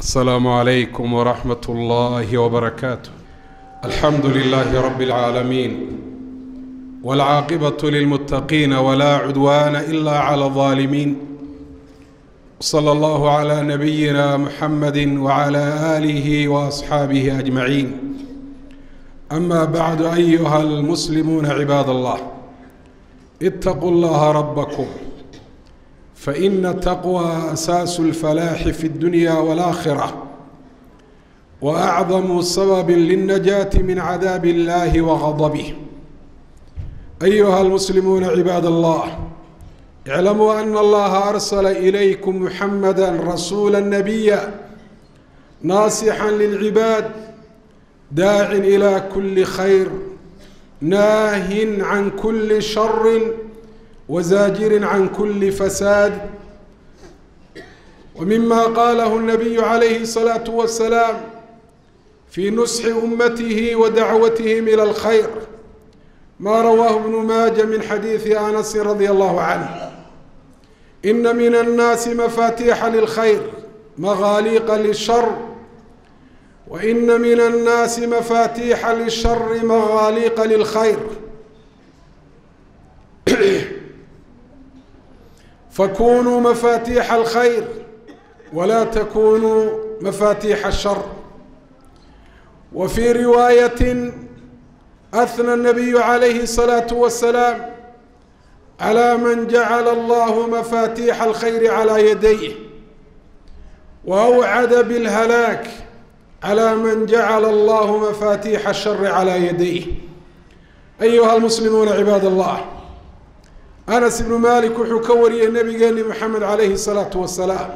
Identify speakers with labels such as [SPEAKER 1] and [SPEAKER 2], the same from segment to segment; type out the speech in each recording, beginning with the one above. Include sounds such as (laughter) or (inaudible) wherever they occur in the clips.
[SPEAKER 1] السلام عليكم ورحمة الله وبركاته. الحمد لله رب العالمين والعاقبة للمتقين ولا عدوان إلا على الظالمين. صلى الله على نبينا محمد وعلى آله وأصحابه أجمعين. أما بعد أيها المسلمون عباد الله اتقوا الله ربكم. فإن التقوى أساس الفلاح في الدنيا والآخرة وأعظم سبب للنجاة من عذاب الله وغضبه أيها المسلمون عباد الله اعلموا أن الله أرسل إليكم محمدا رسولا نبيا ناصحا للعباد داع إلى كل خير ناه عن كل شر وزاجر عن كل فساد. ومما قاله النبي عليه الصلاة والسلام في نصح أمته ودعوتهم إلى الخير ما رواه ابن ماجه من حديث أنس رضي الله عنه. إن من الناس مفاتيح للخير مغاليق للشر. وإن من الناس مفاتيح للشر مغاليق للخير. (clears throat) فكونوا مفاتيح الخير ولا تكونوا مفاتيح الشر. وفي رواية أثنى النبي عليه الصلاة والسلام على من جعل الله مفاتيح الخير على يديه وأوعد بالهلاك على من جعل الله مفاتيح الشر على يديه. أيها المسلمون عباد الله anas ibnu maalik wuxuu ka wariyey nabigeeni maxamed calayhi salaatu wasalaam.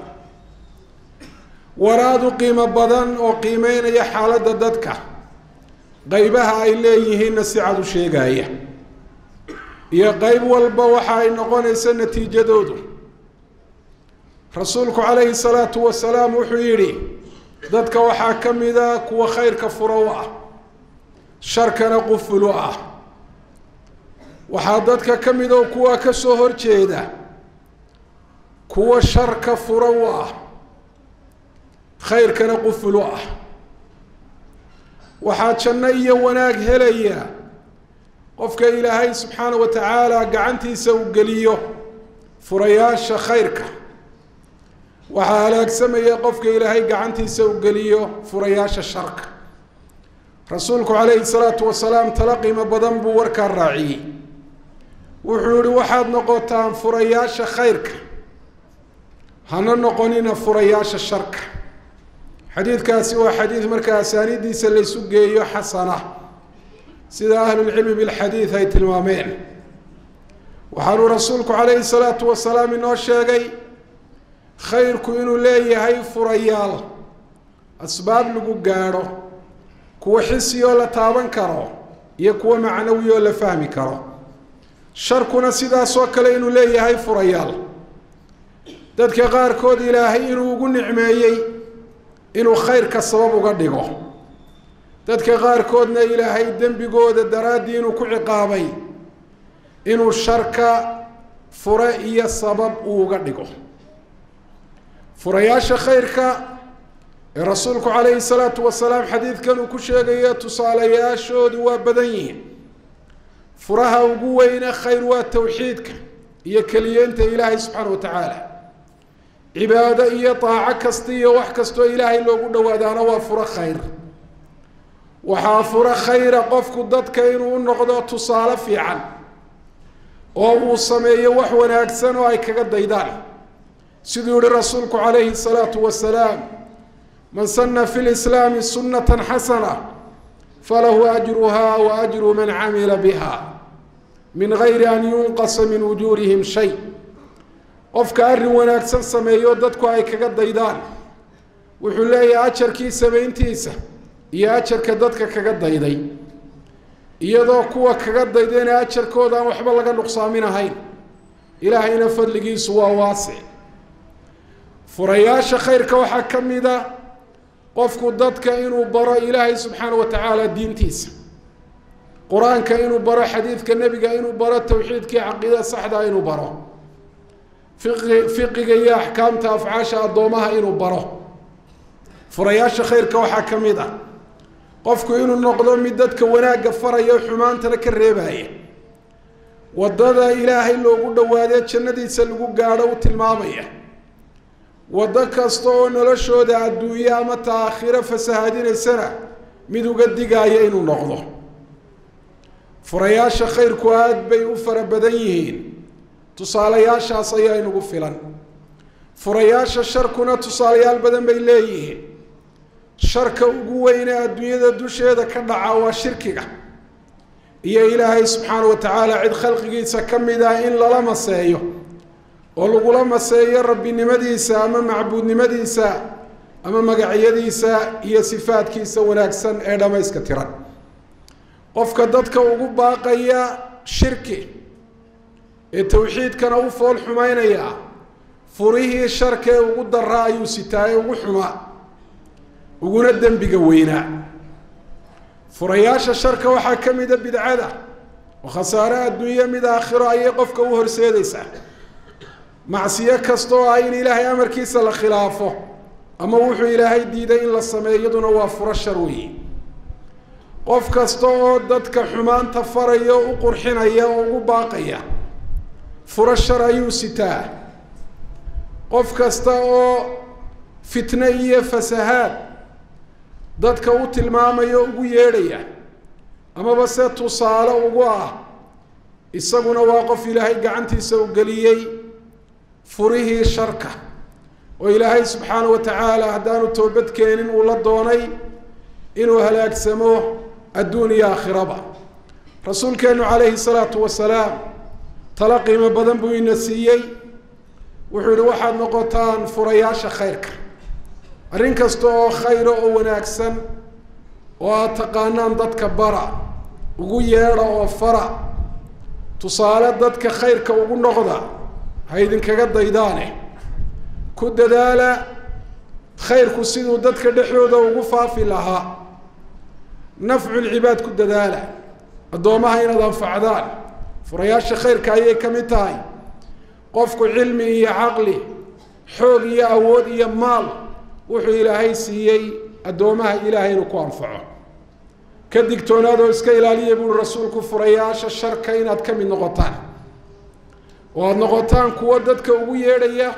[SPEAKER 1] Waraadu qiimo badan oo qiimeynaya xaaladda dadka. Qeybaha ay leeyihiinna si cad u sheegaya iyo qeyb walba waxa ay noqonaysa natiijadoodu. Rasuulku calayhi salaatu wasalaam wuxuu yidhi dadka waxaa ka mida kuwa khayrka furo u ah sharkana qufulu ah waxaa dadka ka mid oo kuwa ka soo horjeeda. Kuwa sharka furo u ah. Khayrkana quful u ah. Waxaa janno iyo wanaag helaya. Qofka ilaahay subxaana wa tacaala gacantiisa uu geliyo furayaasha khayrka. Waxaa halaagsamaya qofka ilaahay gacantiisa uu geliyo furayaasha sharka. Rasuulku calayhi salaatu wasalaam tala qiimo badan buu warkaa raaciyey wuxuu yihi waxaad noqotaan furayaasha khayrka. Hana noqonina furayaasha sharka. Xadiidkaasi waa xadiid markaa asaaniiddiisa laysu geeyo xasana. Sida ahlulcilmi bilxadiid ay tilmaameen. Waxaanuu rasuulku calayhi salaatu wasalaam inoo sheegay khayrku inuu leeyahay furayaal asbaab lagu gaadho kuwa xisiyoo la taaban karo iyo kuwa macnawiyoo la fahmi karo sharkuna sidaasoo kale inuu leeyahay furayaal. Dadka qaarkood ilaahay inuu ugu nicmeeyey inuu khayrka sabab uga dhigo. Dadka qaarkoodna ilaahay dembigooda daraaddii inuu ku ciqaabay inuu sharka fure iyo sabab uu uga dhigo. Furayaasha khayrka ee rasuulku calayhi salaatu wasalaam xadiidkan uu ku sheegayo tusaalayaashoodu waa badan yihiin furaha ugu weyne khayr waa towxiidka iyo keliyeynta ilaahay subxaana wa tacaala. Cibaado iyo daaco kasta iyo wax kastoo ilaahay loogu dhowaadaana waa furo khayr. Waxaa furo khayra qofku dadka inuu noqdo tusaale fiican oo uu sameeyo wax wanaagsan oo ay kaga daydaan. Siduu yihi rasuulku calayhi salaatu wasalaam man sana fi lislaami sunnata xasana falahu ajruha wa ajru man camila biha min gayri an yunqasa min ujuurihim shay. Qofka arrin wanaagsan sameeyo dadku ay kaga daydaan. Wuxuu leeyahay ajarkii samayntiisa iyo ajarka dadka kaga dayday. Iyadoo kuwa kaga daydayna ajarkooda aan waxba laga nuqsaamin ahayn. Ilaahayna fadligiisu waa waasic. Furayaasha khayrka waxaa ka mid a qofku dadka inuu baro ilaahay subxaana wa tacaala diintiisa qur'aanka inuu baro xadiidka nebiga inuu baro towxiidkii caqiidada saxda inuu baro. Fiqi fiqiga iyo axkaamta afcaasha addoomaha inuu baro. Furayaasha khayrka waxaa ka mid ah. Qofku inuu noqdo mid dadka wanaagga faraya xumaantana ka reebaya waddada ilaahay loogu dhawaadee jannadiisa lagu gaadho u tilmaamaya. Waddo kasta oo noloshooda adduunye ama taakhiro fasahaadinaysana mid uga digaaya inuu noqdo furayaasha khayrku aada bay u fara badan yihiin. Tusaalayaashaas ayaa inugu filan. Furayaasha sharkuna tusaalayaal badan bay leeyihiin. Sharka ugu weyne adduunyada dusheeda ka dhaca waa shirkiga. Iyo ilaahay subxaana wa tacaala cid khalqigiisa ka mid ah in lala maseeyo oo lagula maseeyo rabbinimadiisa ama macbuudnimadiisa ama magacyadiisa iyo sifaadkiisa wanaagsan ee dhammayska tiran qofka dadka ugu baaqaya shirki ee tawxiidkana u fool xumaynaya furihii sharka ee ugu daraa ayuu sitaa ee ugu xumaa uguna dembiga weynaa furayaasha sharka waxaa ka mida bidcada oo khasaare adduunye mid aakhiro ayay qofka u horseedaysaa macsiyo kasta oo ah in ilaahay amarkiisa la khilaafo ama wuxuu ilaahay diiday in la sameeyo iyaduna waa furo shar weeye qof kasta oo dadka xumaanta faraya u qurxinaya oo ugu baaqaya. Furo shar ayuu sitaa. Qof kasta oo fitne iyo fasahaad dadka u tilmaamaya o ugu yeedhaya amaba se tusaale ugu ah isaguna waa qof ilaahay gacantiisa u geliyey furihii sharka. Oo ilaahay subxaana wa tacaala haddaanu toobad keenin uu la doonay inuu halaagsamo adduun iyo aakhiraba. Rasuulkeennu calayhi salaatu wasalaam talo qiimo badan buu ina siiyey wuxuu yihi waxaad noqotaan furayaasha khayrka. Arrin kasta oo khayra oo wanaagsan oo aada taqaanaan dadka bara ugu yeedha oo fara tusaale dadka khayrka ugu noqda ha idinkaga daydaane. Ku dadaala khayrku siduu dadka dhexdooda ugu faafi lahaa nafculcibaad ku dadaala addoommaha inaad anfacdaan furayaasha khayrka ayay ka mid tahay qofku cilmi iyo caqli xoog iyo awood iyo maal wuxuu ilaahay siiyey addoomaha ilaahay inuu ku anfaco ka digtoonaadoo iska ilaaliya buuri rasuulku furayaasha sharka inaad ka mid noqotaan oo aada noqotaan kuwo dadka ugu yeedhaya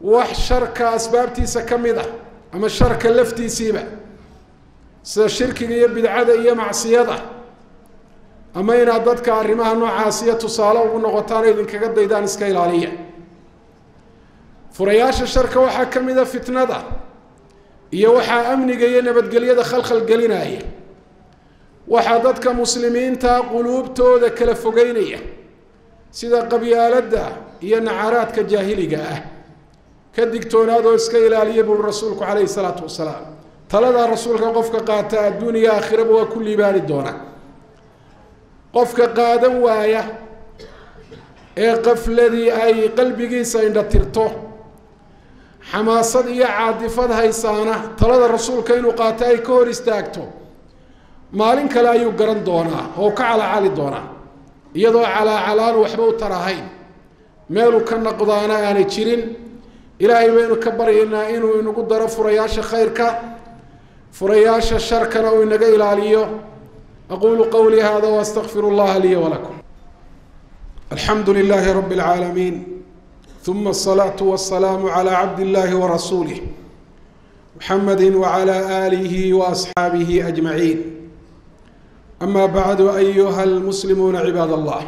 [SPEAKER 1] wax sharka asbaabtiisa ka mid ah ama sharka laftiisiiba sida shirkiga iyo bidcada iyo macsiyada. Ama inaad dadka arrimaha noocaasiyo tusaale ugu noqotaan idinkaga daydaan iska ilaaliya. Furayaasha sharka waxaa ka mid a fitnada iyo waxaa amniga iyo nabadgelyada khalkhal gelinaya. Waxaa dadka muslimiinta quluubtooda kala fogeynaya sida qabyaaladda iyo nacaraadka jaahiliga ah. Ka digtoonaadoo iska ilaaliya buuri rasuulku calayhi salaatu wasalaam taladaa rasuulka qofka qaata adduun iyo aakhiraba waa ku liibaani doonaa qofka qaadan waaya ee qafladii ay qalbigiisa indha tirto xamaasad iyo caadifad haysaana talada rasuulka inuu qaato ay ka hor istaagto maalin kale ayuu garan doonaa oo ka calaacali doonaa iyadoo calaacalaan waxba u tarahayn. Meeluu ka noqdaana aanay jirin. Ilaahay baynu ka baryaynaa inuu inagu daro furayaasha khayrka furayaasha sharkana uu inaga ilaaliyo aqulu qawlii hada waastaqfiru llaha lii walakum alxamdu lilaahi rabi اlcaalamiin uma asalaatu wasalaamu calaa cabdi illaahi warasuulih muxamedi wacala aalihi waasxaabihi ajmaciin. Ama bacdu ayuha almuslimuuna cibaad allah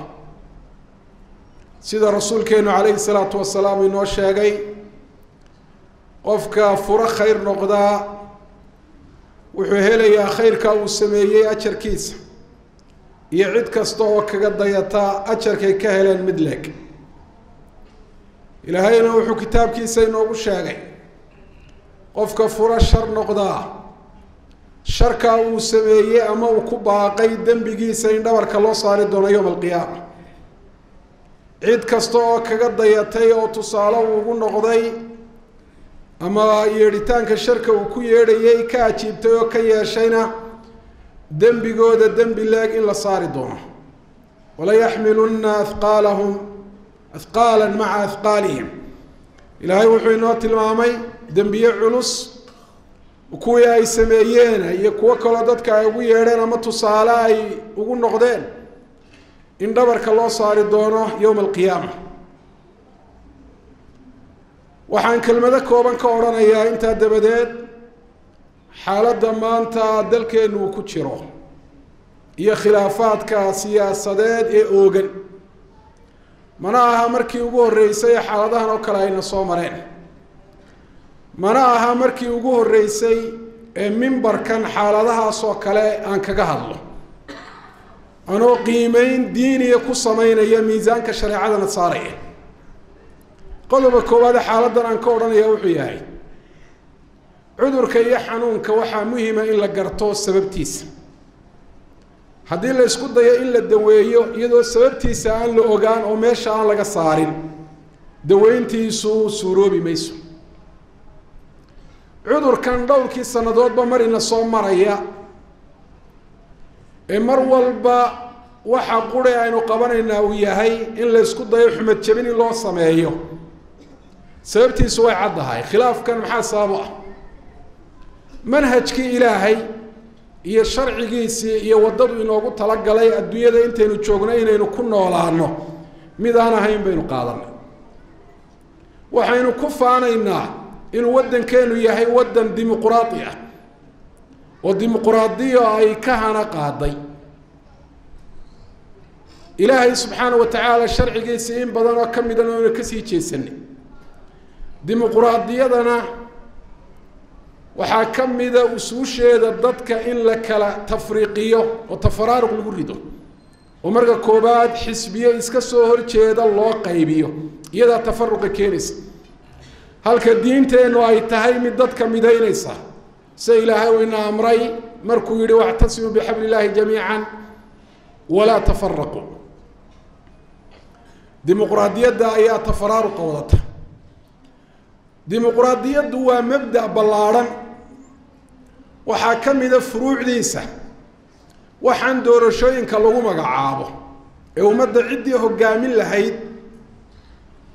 [SPEAKER 1] sida rasuulkeenu calayhi salaatu wasalaam inoo sheegay qofka furo khayr noqdaa wuxuu helayaa khayrka uu sameeyey ajarkiisa. Iyo cid kasta oo kaga dayata ajarkay ka heleen mid leeg ilaahayna wuxuu kitaabkiisa inoogu sheegay qofka furo shar noqdaa sharkaa uu sameeyey ama uu ku baaqay dembigiisa in dhabarka loo saari doono yowma alqiyaama cid kasta oo kaga dayatay oo tusaale uu ugu noqday ama yeedhitaanka sharka uu ku yeedhayay ka ajiibtay oo ka yeeshayna dembigooda dembi leeg in la saari doono. Walayaxmilunna ahqaalahum ahqaala maca ahqaalihim ilaahay wuxuu inoo tilmaamay dembiye culus kuwii ay sameeyeen iyo kuwo kaloo dadka ay ugu yeedheen ama tusaale ay ugu noqdeen in dhabarka loo saari doono yowma alqiyaama waxaan kelmado kooban ka odhanayaa intaa dabadeed xaaladda maanta dalkeennu ku jiro iyo khilaafaadka siyaasadeed ee oogan. Mana aha markii ugu horreysay xaaladahan oo kale ayna soo mareen. Mana aha markii ugu horreysay ee mimbarkan xaaladahaasoo kale aan kaga hadlo. Anoo qiimeyn diiniya ku sameynaya miisaanka shareecadana saaraya qodoba koowaade xaaladdan aan ka odhanaya wuxuu yahay cudurka iyo xanuunka waxaa muhima in la garto sababtiisa. Haddii la isku dayo in la daweeyo iyadoo sababtiisa aan la ogaan oo meesha aan laga saarin daweyntiisu suuroobi mayso. Cudurkan dhowrkii sannadoodba mar ina soo maraya ee mar walba waxa quri aynu qabanaynaa uu yahay in la ysku dayo xumad jabin in loo sameeyo sababtiisu way caddahay. Khilaafkan maxaa sababo ah? Manhajkii ilaahay iyo sharcigiisii iyo waddadu inoogu talagalay adduunyada intaynu joogno inaynu ku noolaano mid aan ahayn baynu qaadanay. Waxaynu ku faanaynaa inuu waddankeenu yahay waddan dimuquraadi ah oo dimuquraadiyo ay ka hana qaaday. Ilaahay subxaana wa tacaala sharcigiisii in badan oo ka midan oynu ka sii jeesanay dimuquraadiyadana waxaa ka mida usuusheeda dadka in la kala tafriiqiyo oo tafaraaruq lagu rido. Oo marka koobaad xisbiye iska soo horjeeda loo qaybiyo iyadaa tafaruqa keenaysa. Halka diinteennu ay tahay mid dadka midaynaysa. Sida ilaahay ina amray markuu yihi wactasimuu bixabli illaahi jamiican walaa tafaraquu dimuquraadiyadda ayaa tafaraaruqa wadata dimuquraadiyaddu waa mabda' ballaadhan waxaa ka mida furuucdiisa. Waxaan doorashooyinka lagu magacaabo. Ee ummadda ciddii hoggaamin lahayd.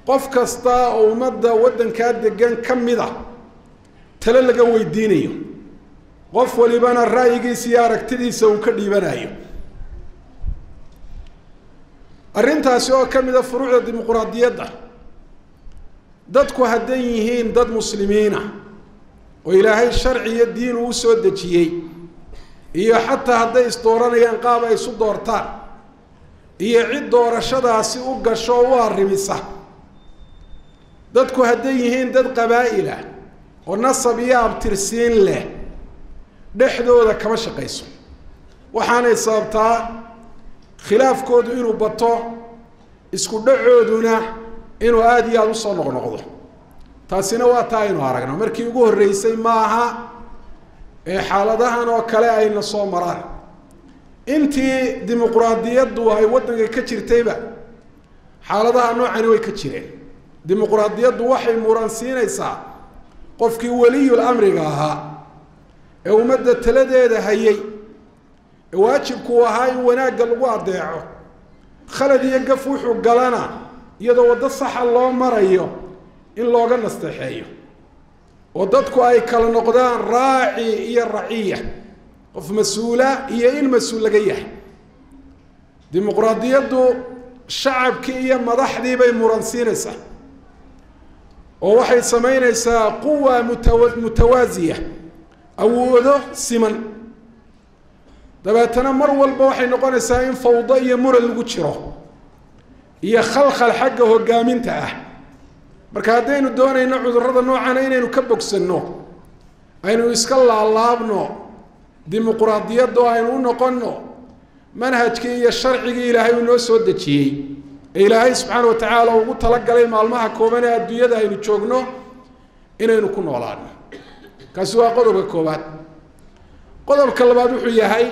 [SPEAKER 1] Qof kasta oo ummadda waddankaa degan ka mid a tale laga weydiinayo. Qof walibana ra'yigiisa iyo aragtidiisa uu ka dhiibanayo. Arrintaasi oo ka mida furuucda dimuquraadiyadda dadku hadday yihiin dad muslimiina oo ilaahay sharci iyo diin uu soo dejiyey iyo xataa hadday isdooranayaan qaab ay isu doortaan iyo cid doorashadaasi u gasho oo u arrimisa dadku hadday yihiin dad qabaa'ila oo nasab iyo abtirsiin leh dhexdooda kama shaqayso. Waxaanay sababtaa khilaafkoodu inuu bato isku dhacooduna inuu aada iyo aada u soo noqnoqdo. Taasina waa taa aynu aragno. Markii ugu horreysay maaha ee xaaladahan oo kale ayna soo maraan. Intii dimuquraadiyaddu ay waddanka ka jirtayba xaaladaha noocani way ka jireen. Dimuquraadiyaddu waxay muransiinaysaa qofkii weliyul amriga ahaa ee ummadda taladeeda hayay ee waajibku ahaa in wanaagga lagu addeeco. Khalad iyo gaf wuxuu galana iyadoo waddo saxa loo marayo in looga nasteexeeyo. Oo dadku ay kala noqdaan raaci iyo raciya qof mas'uula iyo in mas'uul laga yahay. Dimuquraadiyaddu shacabkii iyo madaxdii bay muransiinaysaa oo waxay samaynaysaa quwa mutawa mutawaasiya awoodo siman. Dabeetana mar walba waxay noqonaysaa in fawdo iyo muran lagu jiro iyo khalkhal xagga hoggaaminta ah. Marka haddaynu doonayno cudurrada noocana inaynu ka bogsanno aynu iska laalaabno dimuquraadiyadda oo aynu u noqonno manhajkii iyo sharcigii ilaahay uu noo soo dejiyey ee ilaahay subxaana wa tacaala ugu talagalay maalmaha kooban ee adduunyada aynu joogno inaynu ku noolaano kaasi waa qodobka koowaad. Qodobka labaad wuxuu yahay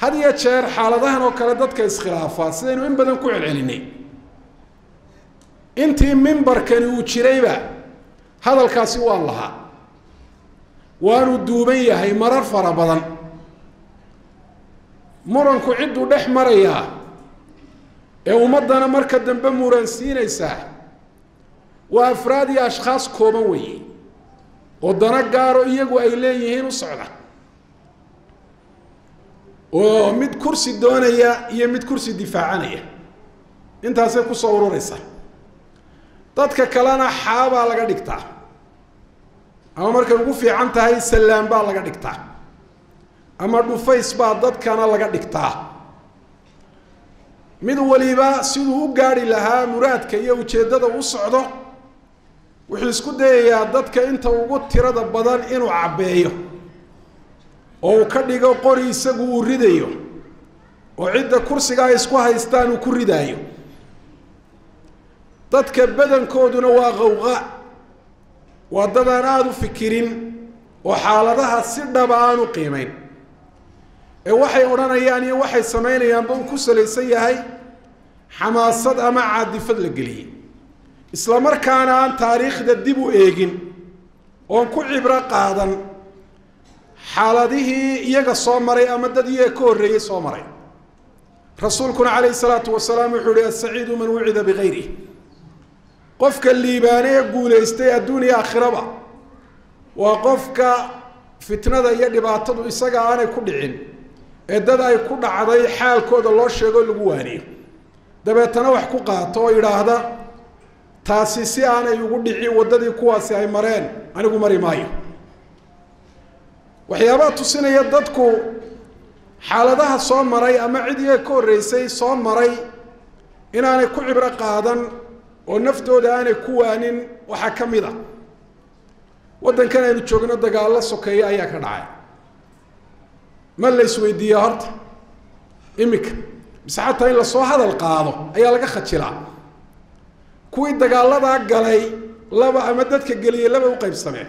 [SPEAKER 1] had iyo jeer xaaladahan oo kale dadka iskhilaafaa sidaynu in badan ku celcelinay. Intii mimbarkani uu jirayba hadalkaasi waan lahaa. Waanu duuban yahay marar fara badan. Muranku cidduu dhex marayaa ee ummaddana marka dambe muransiinaysaa waa afraad iyo ashkhaas kooban weeye. Oo dana gaaro iyagu ay leeyihiin u socda oo mid kursi doonaya iyo mid kursi difaacanaya. Intaasay ku soo urureysaa dadka kalena xaabaa laga dhigtaa. Ama markay ugu fiican tahay sallaan baa laga dhigtaa. Ama dhufays baa dadkana laga dhigtaa. Mid waliba siduu u gaari lahaa muraadka iyo ujeeddada u socdo wuxuu isku dayayaa dadka inta ugu tirada badan inuu cabbeeyo oo uu ka dhigo qori isagu uu ridayo oo cidda kursiga ay isku haystaan uu ku ridaayo. Dadka badankooduna waa qawqa waa dad aan aada u fikirin oo xaaladaha si dhaba aan u qiimeyn. Ee waxay odhanayaan iyo waxay samaynayaanba uu ku salaysan yahay xamaasad ama caadifad la geliyey. Isla markaana aan taariikhda dib u eegin oon ku cibro qaadan xaaladihii iyaga soo maray ama dad iyaga ka horreeyey soo maray. Rasuulkuna calayhi salaatu wasalaam wuxuu yihi asaciidu man wucida bigayrih qofka liibaane ee guulaystay adduuniya aakhiraba waa qofka fitnada iyo dhibaatadu isaga aanay ku dhicin ee dad ay ku dhacday xaalkooda loo sheego lagu waaniyo. Dabeetana wax ku qaato oo yidhaahda taasi si aanay ugu dhicin waddadii kuwaasi ay mareen anigu mari maayo waxyaabaha tusinaya dadku xaaladaha soo maray ama cid iyaga ka horreysay soo maray inaanay ku cibro qaadan oo naftooda aanay ku waanin waxaa ka mid a. Waddankan aynu joogno dagaallo sokeeya ayaa ka dhacay. Ma la isweydiiya horta? Imika mise xataa in la soo hadal qaado ayaa laga khajilaa kuwii dagaaladaa galay laba ama dadka geliyey laba u qaybsameen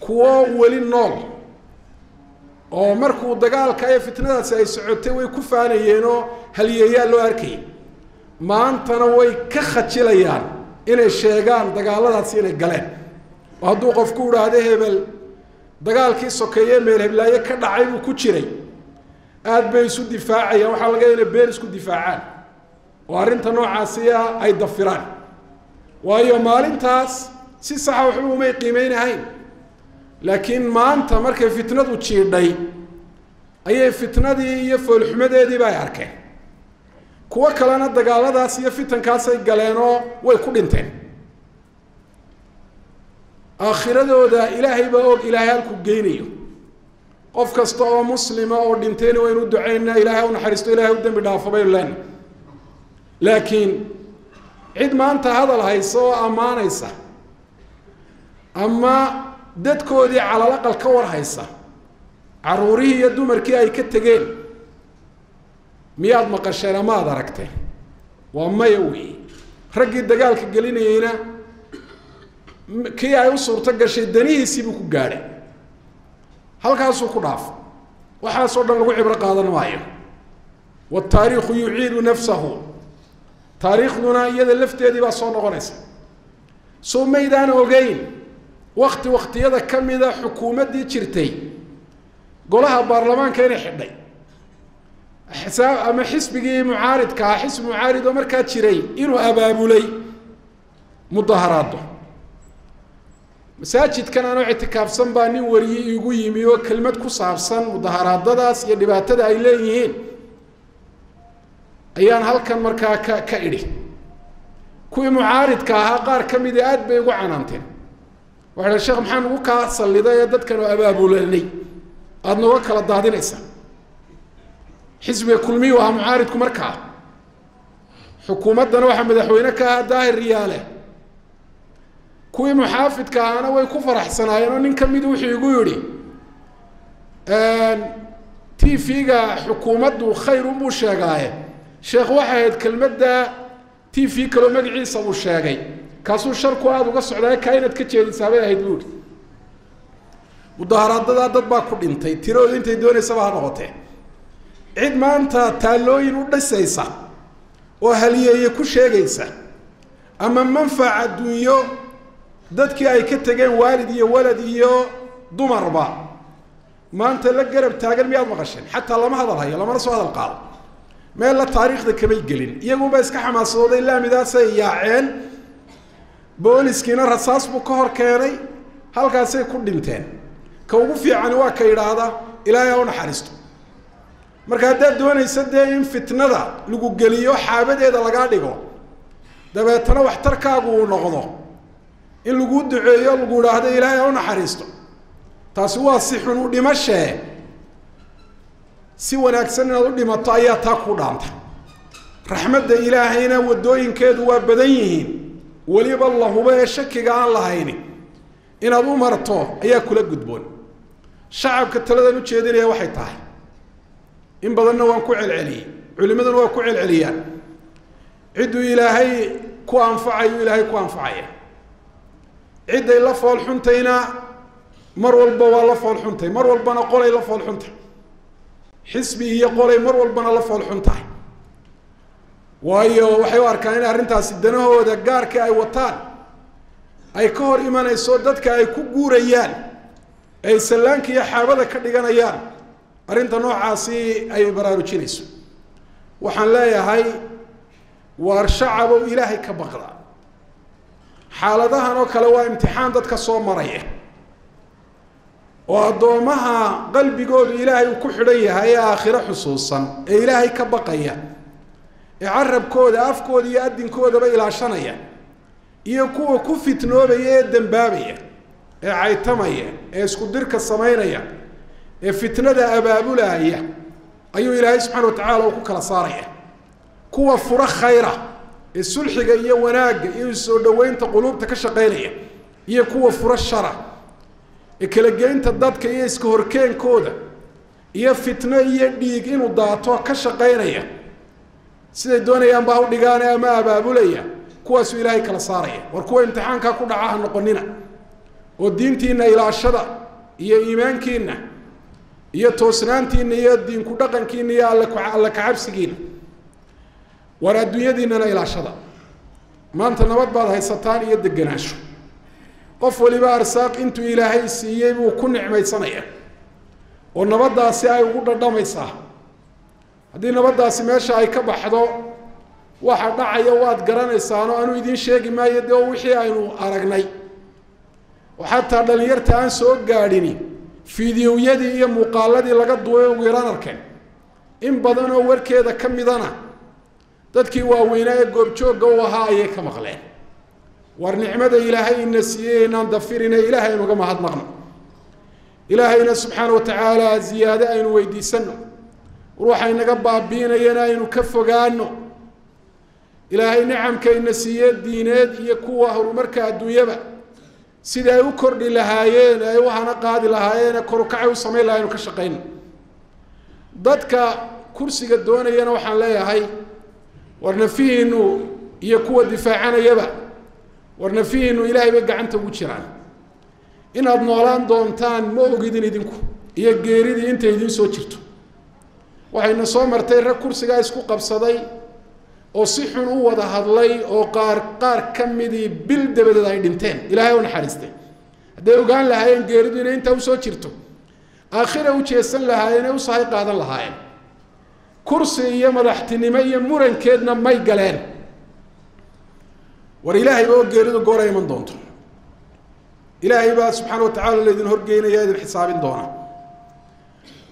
[SPEAKER 1] kuwo weli nool oo markuu dagaalka ee fitnadaasi ay socotay way ku faanayeenoo haliyeeyaa loo arkayay. Maantana way ka khajilayaan inay sheegaan dagaaladaasi inay galeen. Oo hadduu qofku idhaahdo hebel dagaalkii sokeeye meel heblaaye ka dhacay buu ku jiray. Aada bay isu difaacayaan waxaa laga inay been isku difaacaan. Oo arrinta noocaasiya ay dafiraan. Waayo maalintaas si saxa waxba umay qiimeynahayn laakiin maanta markay fitnadu jiidhay ayay fitnadii iyo foolxumadeediiba ay arkeen. Kuwo kalena dagaaladaas iyo fitankaasay galeenoo way ku dhinteen. Aakhiradooda ilaahay baa og ilaahay halku geynayo. Qof kasta oo muslima oo dhintayna waynu ducaynaa ilaahay u naxariisto ilahay u dembi dhaafo baynu leenahay laakiin cid maanta hadal haysa oo ammaanaysa ama dadkoodii calalaqal ka war haysa caruurihii iyo dumarkii ay ka tegeen miyaad maqasheen ama ad aragteen waa maya weeye raggii dagaalka gelinayeyna kii ay u suurto gashay danihiisiibuu ku gaadhay. Halkaasuu ku dhaafay waxaasoo dhan lagu cibro qaadan maayo wataariikhu yuciidu nafsahu. Taariikhduna iyada lafteedii baa soo noqonaysa. Soo maydaan ogeyn wakti waktiyada ka mida xukuumaddii jirtay. Golaha baarlamaanka inay xidhay. Xisaab ama xisbigii mucaaridka ah xisbi mucaarid oo markaa jiray inuu abaabulay mudaharaado masaajidkan anoo ictikaafsan baa nin wariye igu yimi oo kelmad ku saabsan mudaharaadadaas iyo dhibaatada ay leeyihiin. Ayaan halkan markaa ka ka idhi. Kuwii mucaaridka ahaa qaar ka mida aad bay ugu canaanteen dha sheekh maxaa nagu kaa salliday ee dadkan oo abaabulanay aada nooga kala daadinaysaa xisbiga kulmiyu ahaa mucaaridku markaa xukuumaddana waxaa madaxweyne ka ahaa daahir riyaale. Kuwii muxaafidka ahaana way ku faraxsanaayeen oo nin ka mid wuxuu igu yidhi t v-ga xukuumaddu khayr unbuu sheegaaye. Sheekh waxay ahayd kelmadda t v kaloo magaciisa uu sheegay kaasuu sharku aada uga socdaay kaa inaad ka jeedisaa bay ahayd buuri mudaharaadadaa dad baa ku dhintay tiroodu intay doonaysaba ha noqotee cid maanta taallooyin u dhisaysa oo haliyeeye ku sheegaysa ama manfac adduunyo dadkii ay ka tegeen waalid iyo walad iyo dumarba maanta la garab taagan miyaad maqasheen? Xataa lama hadal hayo lamana soo hadal qaado meel la taariikhda kamay gelin iyagunba iska xamaasadooday laamidaasay yaaceen booliskiina rasaas buu ka hor keenay halkaasay ku dhinteen. Ka ugu fiicani waa ka yidhaahda ilaahay ha u naxariisto. Marka haddaad doonaysa dee in fitnada lagu geliyo xaabadeeda lagaa dhigo dabeetana waxtarkaagu uu noqdo. In lagu duceeyo lagu idhaahdo ilaahay ha u naxariisto. Taasi waa si xun u dhimashee si wanaagsan inaad u dhimato ayaa taa ku dhaanta raxmadda ilaahayna waddooyinkeedu waa badan yihiin weliba la hubo ee shakiga aan lahayni inaad u marto ayaa kula gudboon. Shacabka taladan u jeedinaya waxay tahay. In badanna waan ku celceliyey. Culimaduna waa ku celceliyaan. Cidduu ilaahay ku anfacayo ilaahay ku anfacaya. Cidday la fool xuntayna mar walba waa la fool xuntay. Mar walbana qolay la fool xuntay. Xisbi iyo qolay mar walbana la fool xun tahay waayo waxay u arkaan in arrintaasi danahooda gaarka ay wataan ay ka hor imanayso dadka ay ku guurayaan ay sallaanka iyo xaabada ka dhiganayaan. Arrinta noocaasi ay baraarujinayso. Waxaan leeyahay waar shacabow ilaahay ka baqda. Xaaladahan oo kale waa imtixaan dadka soo maraya oo addoomaha qalbigoodu ilaahay uu ku xidhan yahay ee aakhiro xusuusan ee ilaahay ka baqaya ee carabkooda afkooda iyo adinkoodaba ilaashanaya iyo kuwa ku fitnoobaya ee dembaabaya ee caytamaya ee isku dirka samaynaya ee fitnada abaabulaya ayuu ilaahay subxana wa tacaala uu ku kala saaraya. Kuwa furo khayra ee sulxiga iyo wanaagga iyo soo dhaweynta quluubta ka shaqaynaya iyo kuwa furo shara ee kala geynta dadka iyo iska horkeenkooda iyo fitno iyo dhiig inuu daato ka shaqaynaya siday doonayaan ba ha u dhigaane ama abaabulaya kuwaasuu ilaahay kala saaraya. War kuwa imtixaankaa ku dhaca ha noqonina. Oo diintiina ilaashada iyo iimaankiina iyo toosnaantiina iyo diinku dhaqankiina iyo alle kacabsigiina war adduunyadiinana ilaashada. Maanta nabad baad haysataan iyo degenaansho qof waliba arsaaq intuu ilaahay siiyey buu ku nicmaysanaya. Oo nabaddaasi ay ugu dhadhamaysaa haddii nabaddaasi meesha ay ka baxdo waxa dhacaya waad garanaysaanoo anuu idiin sheegi maayo dee wixii aynu aragnay. Oo xataa dhalinyarta aan soo gaadhini fideoyadii iyo muuqaaladii laga duway ugu yaraan arkeen. In badan oo warkeeda ka midana dadkii waaweynaa ee goobjoogga u ahaa ayay ka maqleen. War nicmada ilaahay ina siiyey inaan dafirine ilaahay aynuga mahadnaqno. Ilaahayna subxaana wa tacaala ziyaade aynu weydiisano war waxay naga baabiinayana aynu ka fogaano ilaahay nicamkayna siiyee diineed iyo kuwa horumarka adduunyaba. Sidii ay u kordhi lahaayeen ay u hana qaadi lahaayeen ee korukacay u samayn laha aynu ka shaqayno dadka kursiga doonayana waxaan leeyahay war nafihiinu iyo kuwa difaacanayaba war nafihiinu ilaahay bay gacanta ugu jiraan. Inaad noolaan doontaan ma ogidin idinku iyo geeridii intay idiin soo jirto waxayna soo martay rag kursigaa isku qabsaday oo si xun u wada hadlay oo qaar qaar ka midii bil dabadeed ay dhinteen. Ilaahay u naxariistay. Hadday ogaan lahaayeen geeridu inay intaa u soo jirto. Aakhira u jeesan lahaayeen ee u sahay qaadan lahaayeen. Kursi iyo madaxtinimo iyo murankeedna may galeen. War ilaahay oo geeridu goora iman doonto. Ilaahay baa subxaana wa tacala laydin horgeynaya idin xisaabin doona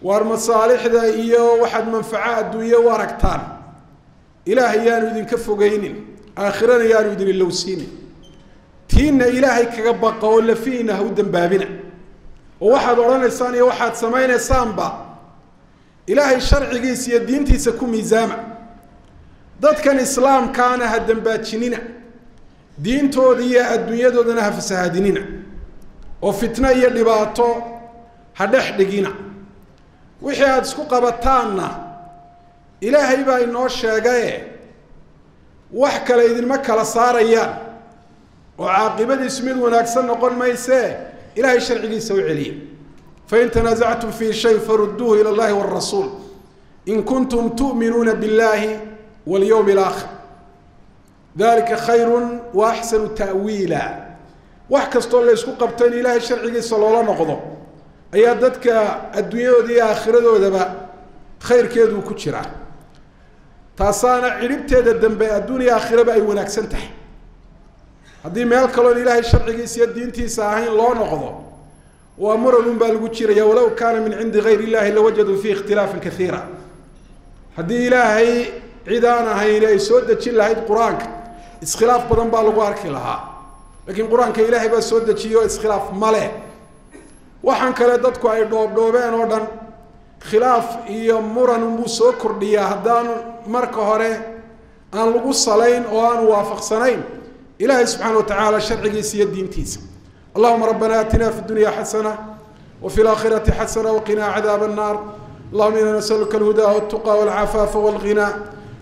[SPEAKER 1] waar masaalixda iyo waxaad manfaco adduunye u aragtaan. Ilaahay yaanu idinka fogeynin aakhirana yaanu idin ilowsiinin tiinna ilaahay kaga baqa oo lafiina ha u dambaabina. Oo waxaad odhanaysaan iyo waxaad samaynaysaanba ilaahay sharcigiisa iyo diintiisa ku miisaama. Dadkan islaamkaana ha dambaajinina. Diintooda iyo adduunyadoodana ha fasahaadinina oo fitno iyo dhibaato ha dhex dhigina wixii aada isku qabataanna ilaahay baa inoo sheegaye wax kale idinma kala saarayaan oo caaqibadiisu mid wanaagsan noqon maysee ilahay sharcigiisa u celiya fain tanaasactum fii shay farudduuhu ila llahi wاrasuul in kuntum tu'minuuna biاllahi walyowmi اlaakhir dalika khayru wa axsanu ta'wiila wax kastoo la ysku qabto in ilaahay sharcigiisa loola noqdo ayaa dadka adduunyadooda iyo aakhiradoodaba khayrkeeduu ku jiraa taasaana cidhibteeda dambe adduun iyo aakhiraba ay wanaagsan tahay. Haddii meel kaloon ilaahay sharcigiisa iyo diintiisa ahayn loo noqdo waa muran un baa lagu jiraya walow kaana min cindi gayr illahi lawajaduu fiihi ikhtilaafan kaiira haddii ilaahay cid aan ahayn ay soo dejin lahayd qur'aanka iskhilaaf badan baa lagu arki lahaa. Laakiin qur'aanka ilaahay baa soo dejiyo iskhilaaf ma leh waxaan kale dadku ay dhoobdhoobeen oo dhan khilaaf iyo muran unbuu soo kordhiyaa haddaan marka hore aan lagu salayn oo aan waafaqsanayn. Ilahay subxaana watacaala sharcigiisa iyo diintiisa. Allahuma rabbana aatina fi dunya xasana wafi laakhirati xasana waqinaa cadaab annaar allahuma ina nasaluka alhuda waltuqa walcafaafa walghina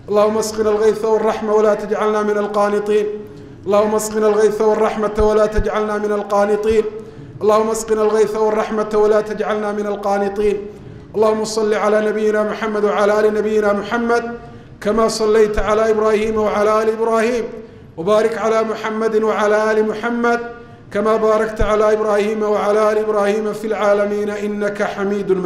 [SPEAKER 1] allahuma asqina algaytha walraxma wala tajcalna min alqaanitiin allahuma asqina algaytha walraxmata wala tajcalna min alqaanitiin اللهم اسقنا الغيث والرحمة ولا تجعلنا من القانطين. اللهم صل على نبينا محمد وعلى آل نبينا محمد كما صليت على إبراهيم وعلى آل إبراهيم. وبارك على محمد وعلى آل محمد كما باركت على إبراهيم وعلى آل إبراهيم في العالمين إنك حميد مجيد.